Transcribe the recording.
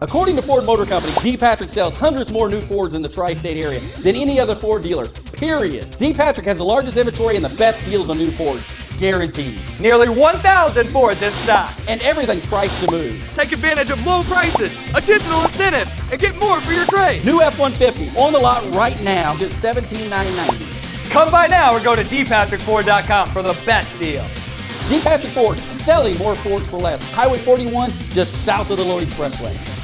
According to Ford Motor Company, D. Patrick sells hundreds more new Fords in the tri-state area than any other Ford dealer, period. D. Patrick has the largest inventory and the best deals on new Fords, guaranteed. Nearly 1,000 Fords in stock. And everything's priced to move. Take advantage of low prices, additional incentives, and get more for your trade. New F-150 on the lot right now, just $17,990. Come by now or go to dpatrickford.com for the best deal. D. Patrick Ford, selling more Fords for less. Highway 41, just south of the Lloyd Expressway.